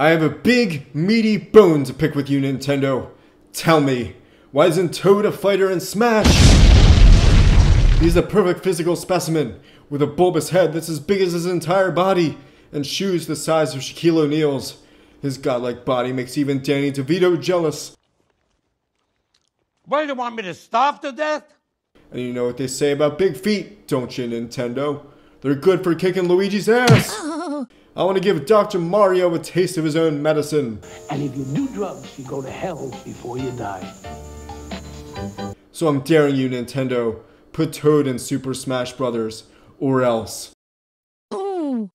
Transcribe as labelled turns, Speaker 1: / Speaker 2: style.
Speaker 1: I have a big, meaty bone to pick with you, Nintendo. Tell me, why isn't Toad a fighter in Smash? He's a perfect physical specimen, with a bulbous head that's as big as his entire body, and shoes the size of Shaquille O'Neal's. His godlike body makes even Danny DeVito jealous.
Speaker 2: What do you want me to starve to death?
Speaker 1: And you know what they say about big feet, don't you, Nintendo? They're good for kicking Luigi's ass. I want to give Dr. Mario a taste of his own medicine.
Speaker 3: And if you do drugs, you go to hell before you die.
Speaker 1: So I'm daring you, Nintendo. Put Toad in Super Smash Bros. or else. Oh.